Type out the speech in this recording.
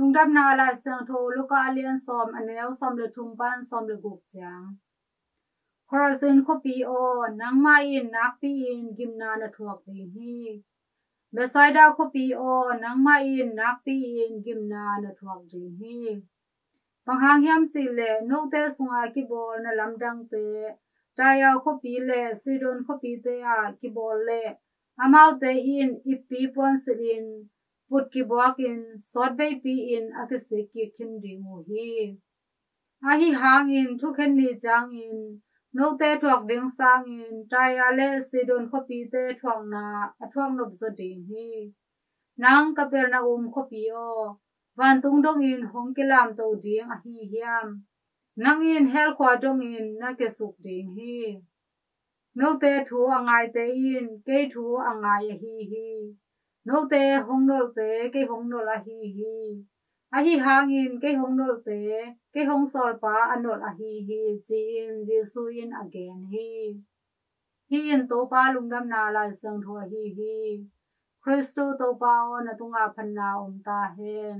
ลุงดับนาลายเสียงโทลูกอาเลียนซอมอันเนลซอมเลทุ่งบ้านซอมเลกุกจังพราซึนคปีโอนังมาอินนักปีอินกิมนานถวกดีฮีเบสไยดาคบปีโอนังมาอินนักปีอินกิมนานถวกดีฮีบางครั้งยามจีเลนกเตสงากิบอลนลำดังเตใจเอาคบปีเลซีดอนคปีเตอากิบอลเลอามาเตอินอิปีปอนสิลินพูดกี่บอกินสอดใบปีอินอักเสกีขึ้นดีโมฮีอาฮิหางอินทุกขันนีจางอินนกเตถวกิ้งสางอินตายาเลสิดนขปีเตถวงนาอถวงนบสุดดีฮีนางกับเปรนาอุมขปีโอวันตุงดงอินหงกิลามตูดีงอาฮีเฮียมนางอินเฮลควาดงอินนักเกสุกดีฮีนกเตถูอังไงเตอิน เกถูอังไงฮีฮี no te hong no te ke hong no la hi hi a hi hang in ke hong no te ke hong sol pa anol a hi hi chỉ in ji su in again hi hi in to pa đam na la sang thua hi hi Christo to pa on atunga phanna om ta hen